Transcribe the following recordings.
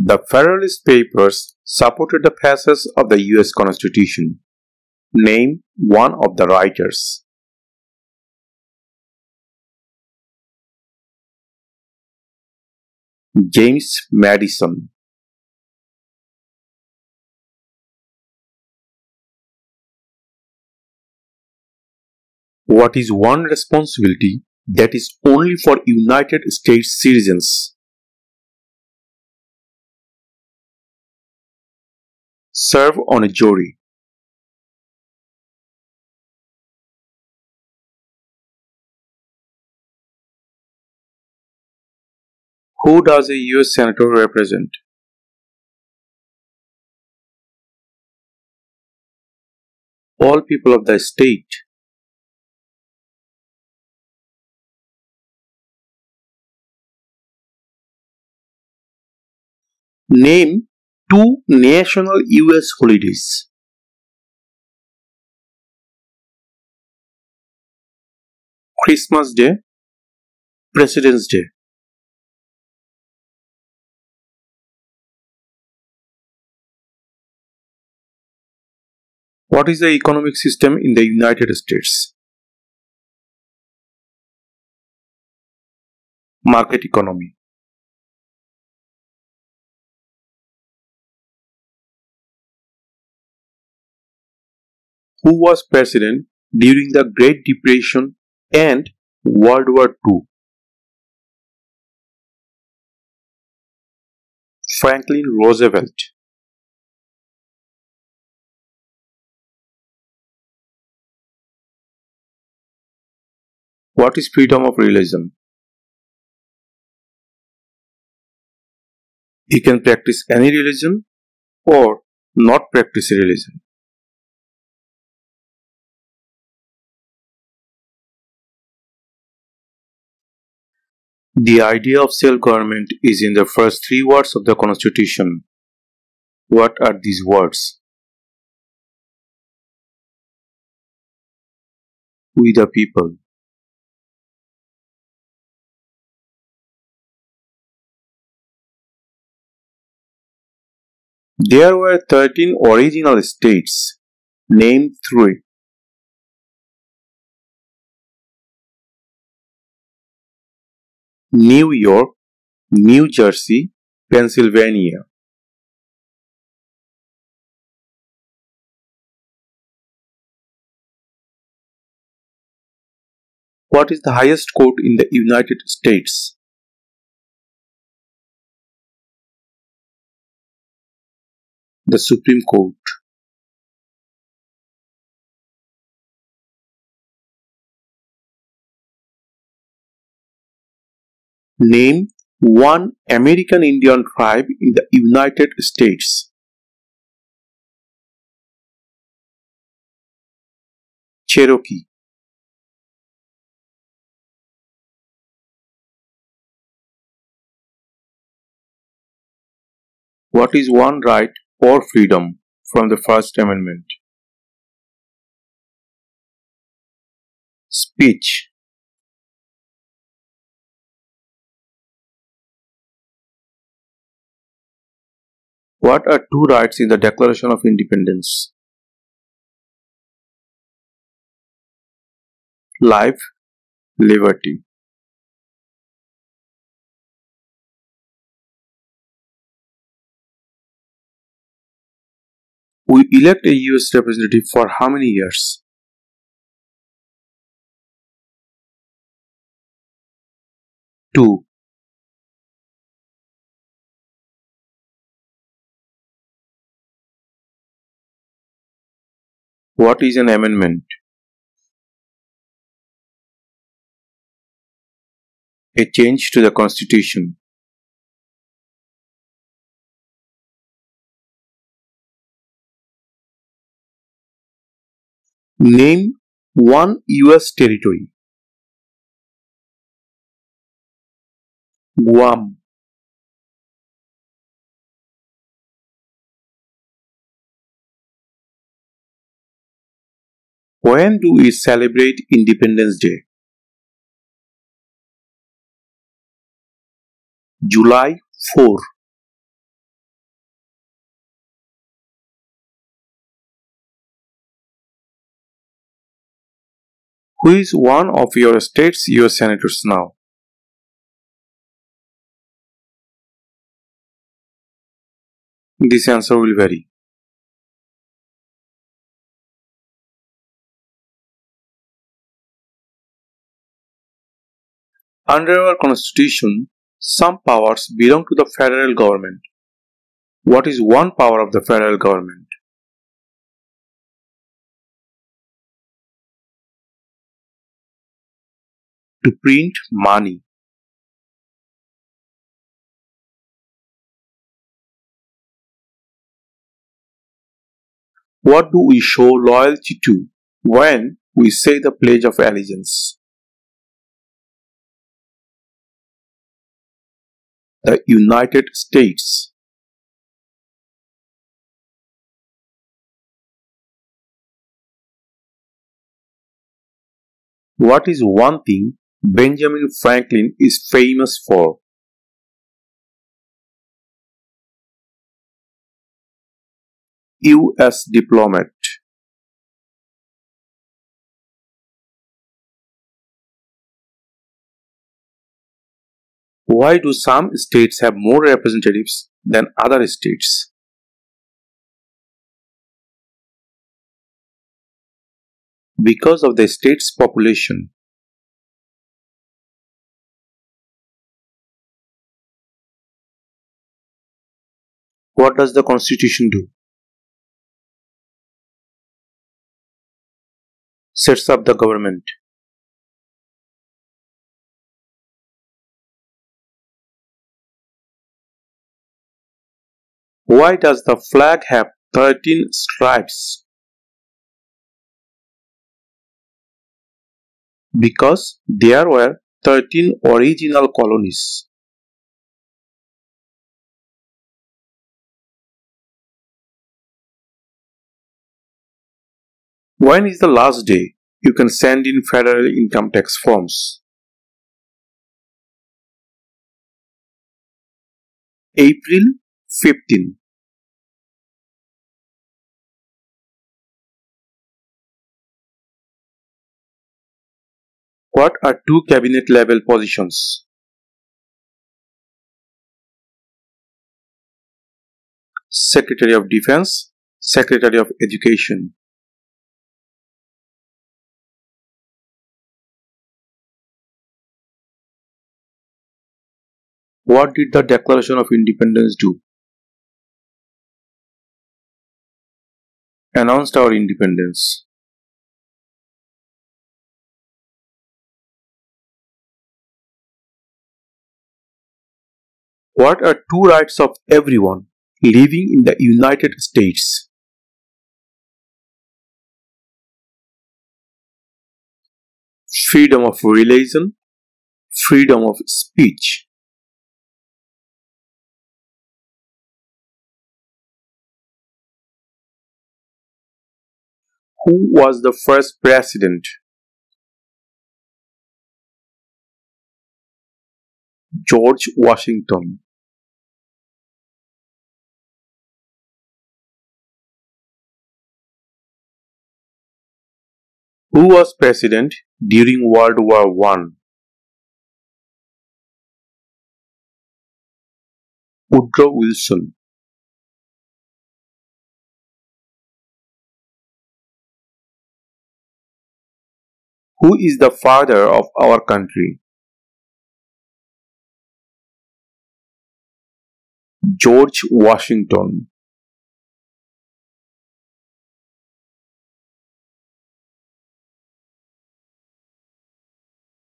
The Federalist Papers supported the passage of the US Constitution. Name one of the writers. James Madison What is one responsibility that is only for United States citizens? Serve on a jury. Who does a US Senator represent? All people of the state. Name two national US holidays. Christmas Day, President's Day. What is the economic system in the United States? Market economy. Who was president during the Great Depression and World War II? Franklin Roosevelt. What is freedom of religion? You can practice any religion or not practice religion. The idea of self-government is in the first three words of the Constitution. What are these words? We the people. There were 13 original states. Name three. New York, New Jersey, Pennsylvania. What is the highest court in the United States? The Supreme Court. Name one American Indian tribe in the United States. Cherokee. What is one right or freedom from the First Amendment? Speech. What are two rights in the Declaration of Independence? Life, liberty. We elect a US representative for how many years? Two. What is an amendment? A change to the constitution. Name one US territory. Guam. When do we celebrate Independence Day? July 4. Who is one of your state's US senators now? This answer will vary. Under our constitution, some powers belong to the federal government. What is one power of the federal government? To print money. What do we show loyalty to when we say the Pledge of Allegiance? The United States. What is one thing Benjamin Franklin is famous for? US diplomat Why do some states have more representatives than other states? Because of the state's population. What does the constitution do? sets up the government. Why does the flag have 13 stripes? Because there were 13 original colonies. When is the last day you can send in federal income tax forms? April 15 What are two cabinet level positions? Secretary of Defense, Secretary of Education. What did the Declaration of Independence do? Announced our independence. What are two rights of everyone living in the United States? Freedom of religion, freedom of speech. Who was the first president? George Washington. Who was president during World War I? Woodrow Wilson. Who is the father of our country? George Washington.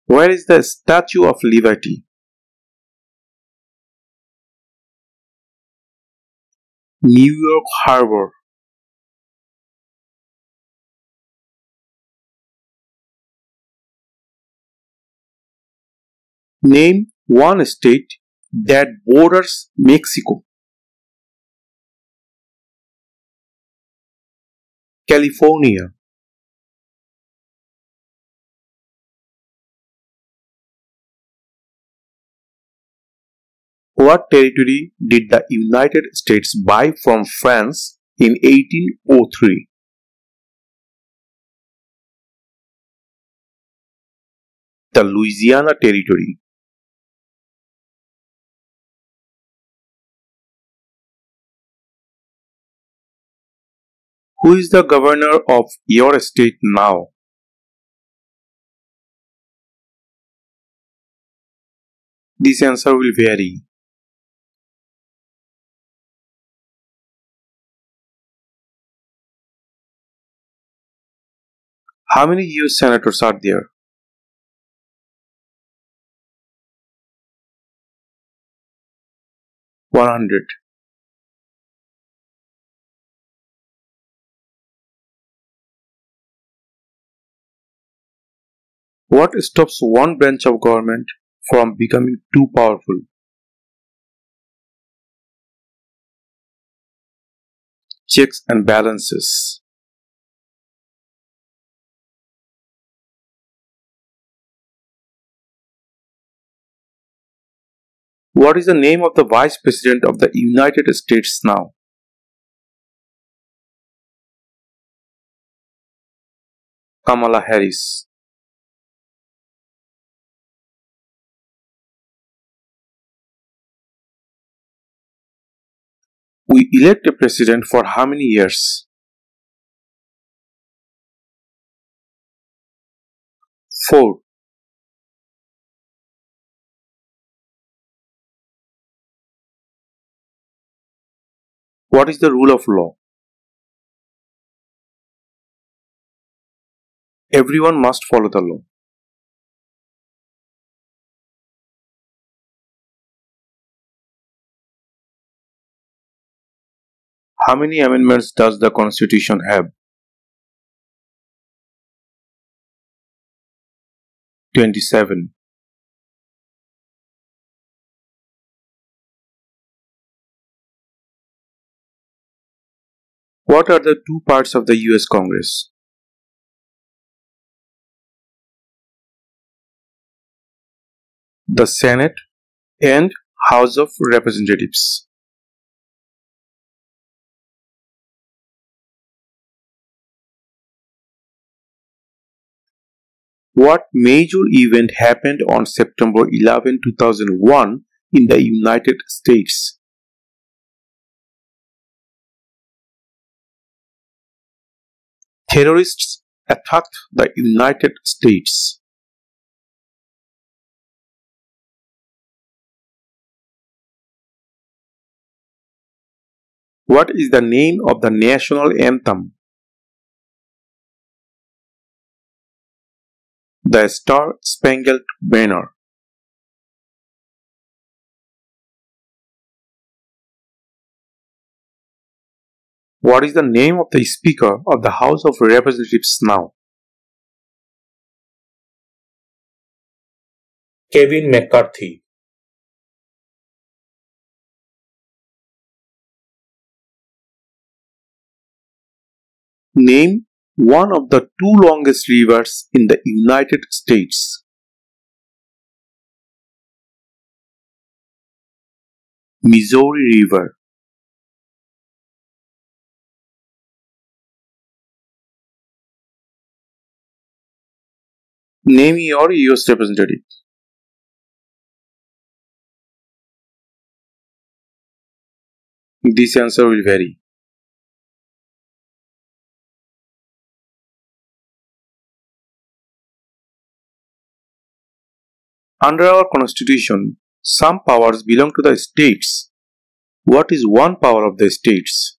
Where is the Statue of Liberty? New York Harbor. Name one state that borders Mexico. California. What territory did the United States buy from France in 1803? the Louisiana Territory? Who is the governor of your state now? This answer will vary. How many US senators are there? One hundred. What stops one branch of government from becoming too powerful? Checks and balances. What is the name of the Vice President of the United States now? Kamala Harris. We elect a president for how many years? Four. What is the rule of law? Everyone must follow the law. How many amendments does the Constitution have? 27. What are the two parts of the US Congress? The Senate and House of Representatives. What major event happened on September 11, 2001 in the United States? Terrorists attacked the United States. What is the name of the national anthem? The Star Spangled Banner. What is the name of the Speaker of the House of Representatives now? Kevin McCarthy. Name one of the two longest rivers in the United States. Missouri River. Name your US representative. This answer will vary. Under our constitution, some powers belong to the states. What is one power of the states?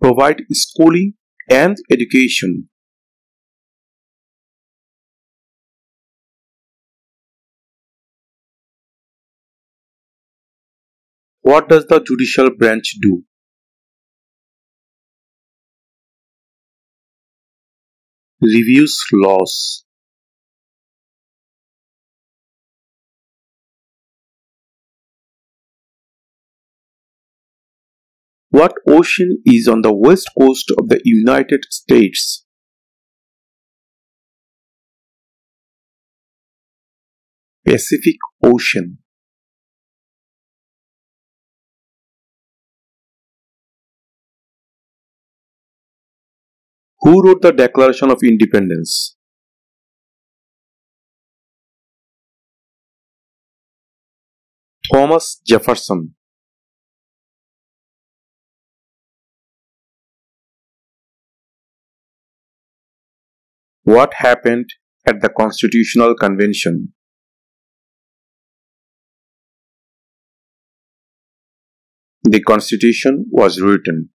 Provide schooling and education. What does the judicial branch do? Reviews laws. What ocean is on the west coast of the United States? Pacific Ocean. Who wrote the Declaration of Independence? Thomas Jefferson. What happened at the Constitutional Convention? The Constitution was written.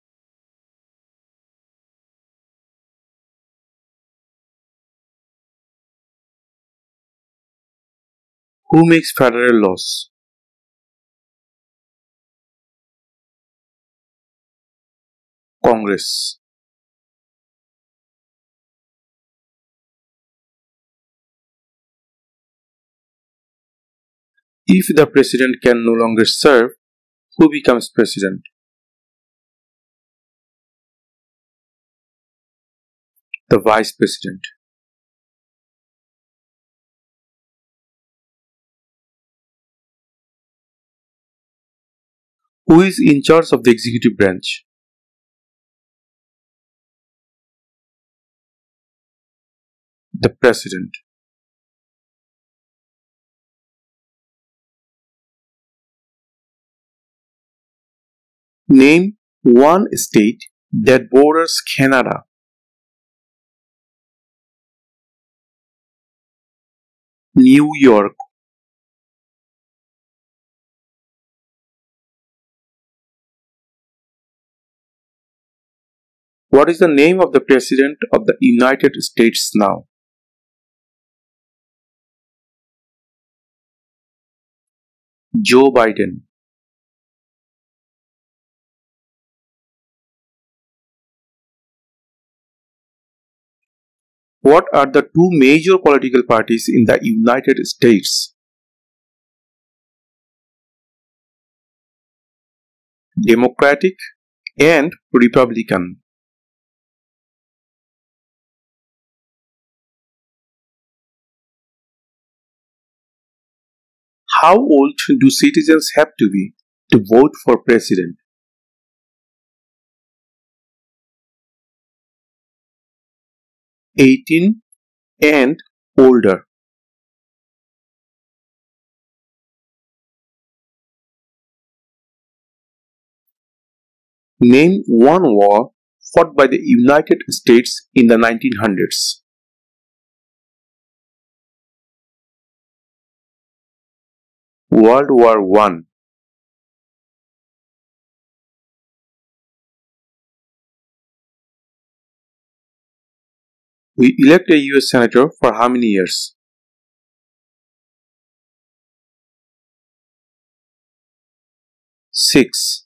Who makes federal laws? Congress. If the president can no longer serve, who becomes president? The vice president. Who is in charge of the executive branch? The president. Name one state that borders Canada. New York. What is the name of the President of the United States now? Joe Biden. What are the two major political parties in the United States? Democratic and Republican. How old do citizens have to be to vote for president? Eighteen and older. Name one war fought by the United States in the 1900s. World War One. We elect a US Senator for how many years? Six.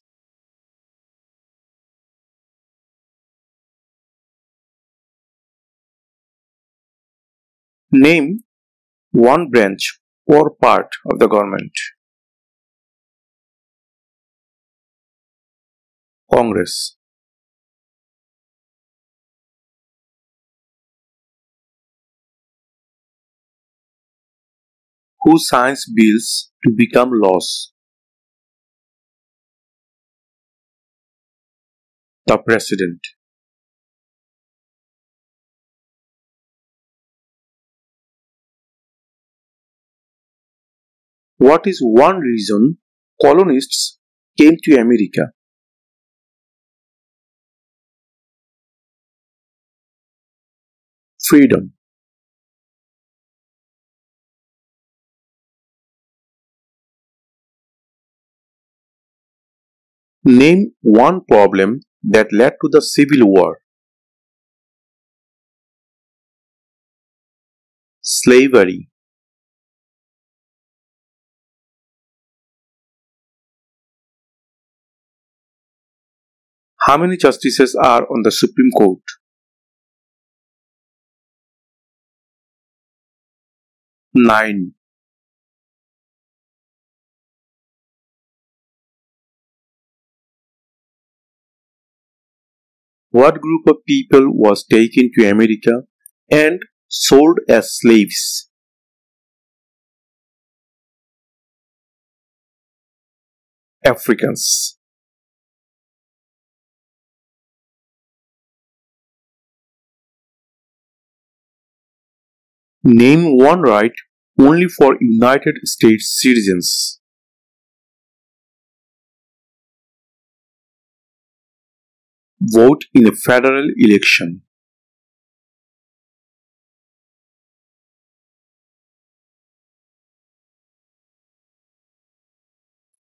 Name one branch or part of the government. Congress. Who signs bills to become laws? The President. What is one reason colonists came to America? Freedom. Name one problem that led to the Civil War. Slavery. How many justices are on the Supreme Court? Nine. What group of people was taken to America and sold as slaves? Africans. Name one right only for United States citizens. Vote in a federal election.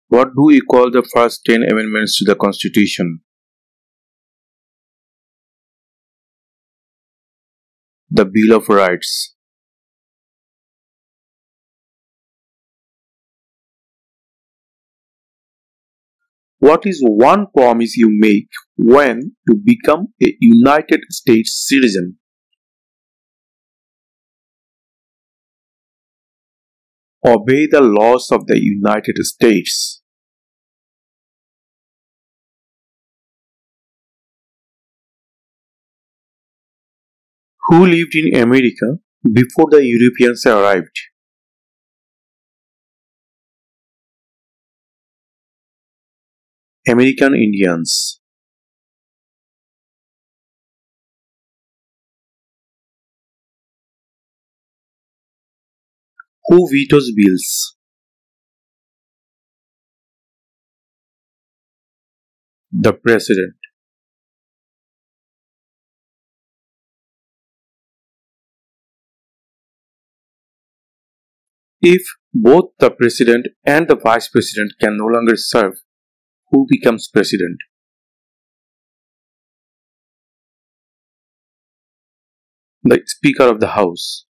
What do we call the first 10 amendments to the Constitution? The Bill of Rights. What is one promise you make when you become a United States citizen? Obey the laws of the United States. Who lived in America before the Europeans arrived? American Indians. Who vetoes bills? The President. If both the President and the Vice President can no longer serve, who becomes President? The Speaker of the House.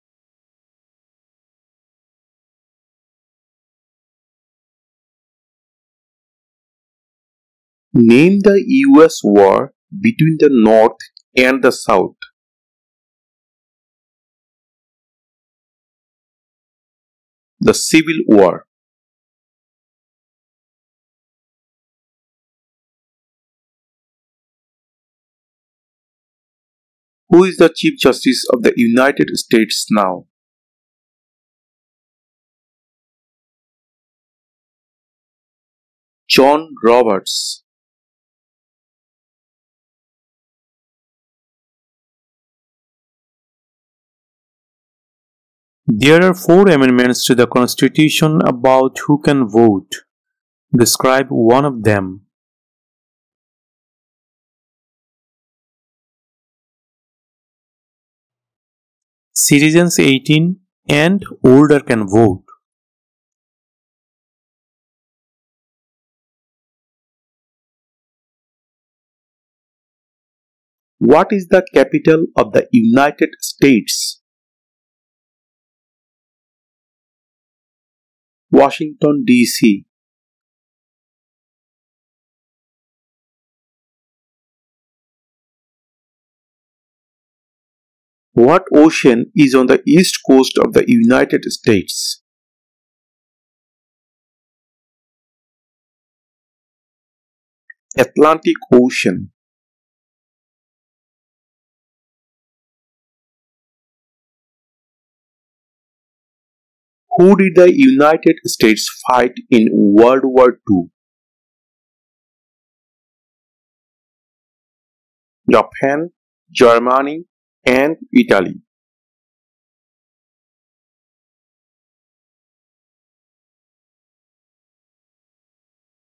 Name the US war between the North and the South. The Civil War. Who is the Chief Justice of the United States now? John Roberts. There are four amendments to the Constitution about who can vote. Describe one of them. Citizens 18 and older can vote. What is the capital of the United States? Washington, D.C. What ocean is on the east coast of the United States? Atlantic Ocean. Who did the United States fight in World War II? Japan, Germany, and Italy.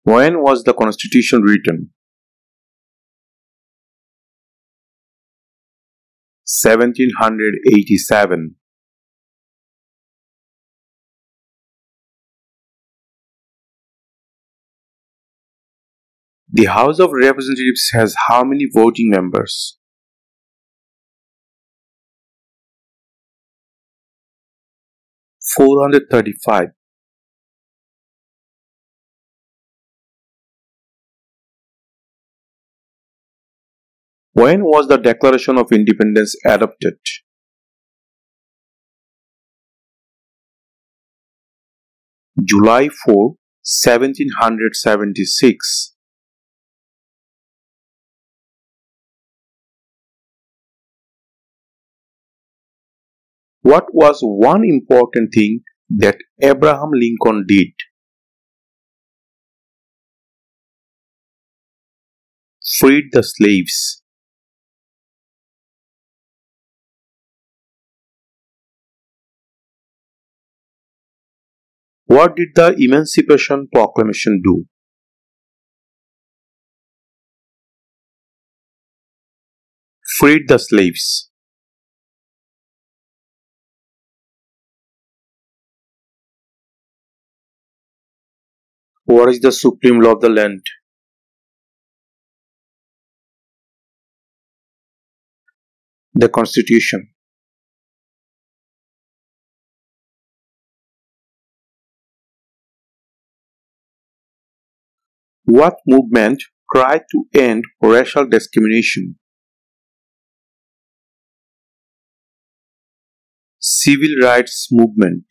When was the Constitution written? 1787. The House of Representatives has how many voting members? 435. When was the Declaration of Independence adopted? July 4, 1776. What was one important thing that Abraham Lincoln did? Freed the slaves. What did the Emancipation Proclamation do? Freed the slaves. What is the supreme law of the land? The Constitution. What movement tried to end racial discrimination? Civil rights movement.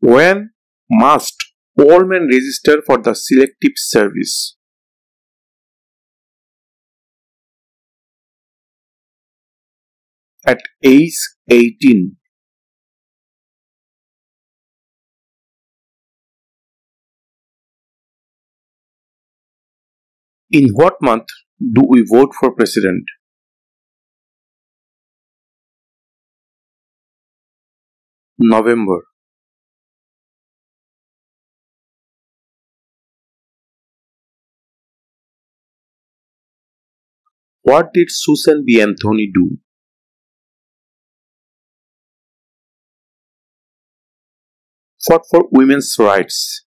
When must all men register for the selective service? At age 18. In what month do we vote for president? November. What did Susan B. Anthony do? Fought for women's rights.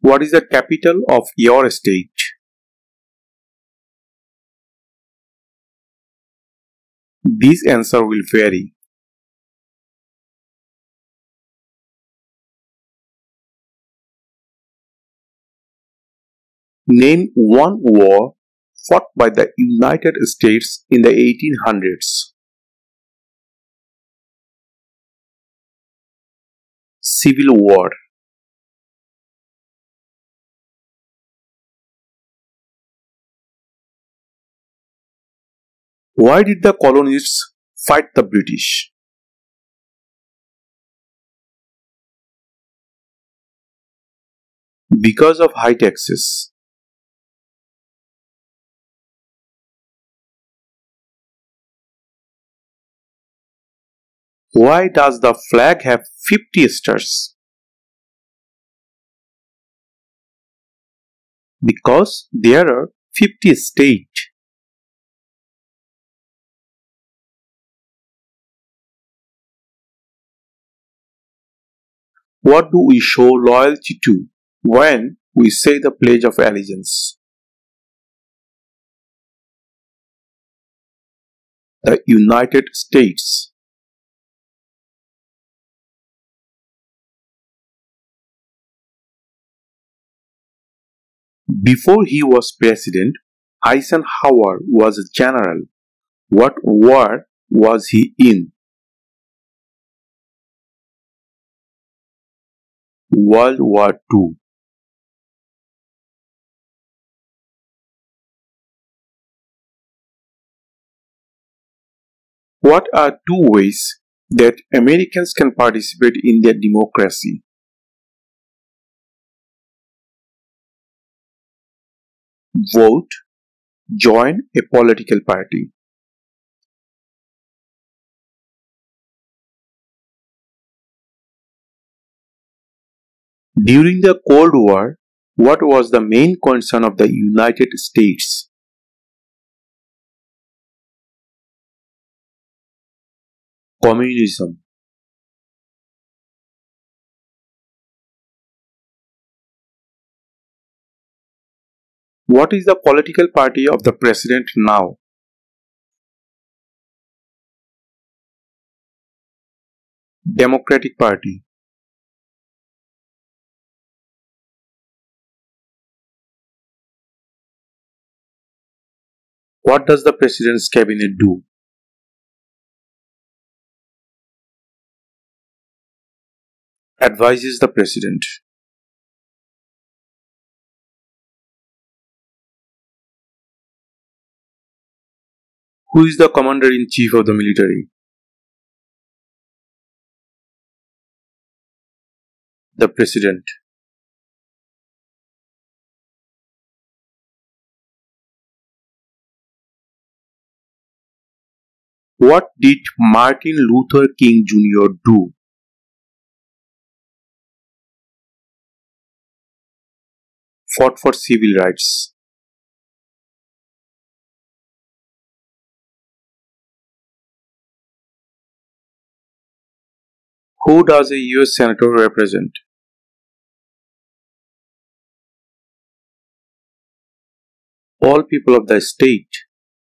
What is the capital of your state? This answer will vary. Name one war fought by the United States in the 1800s. Civil War Why did the colonists fight the British? Because of high taxes. Why does the flag have 50 stars? Because there are 50 states. What do we show loyalty to when we say the Pledge of Allegiance? The United States. Before he was president, Eisenhower was a general. What war was he in? World War II What are two ways that Americans can participate in their democracy? Vote, join a political party. During the Cold War, what was the main concern of the United States? Communism. What is the political party of the president now? Democratic Party. What does the President's Cabinet do? Advises the President. Who is the commander-in-chief of the military? The president. What did Martin Luther King Jr. do? Fought for civil rights. Who does a US Senator represent? All people of the state.